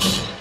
Jesus.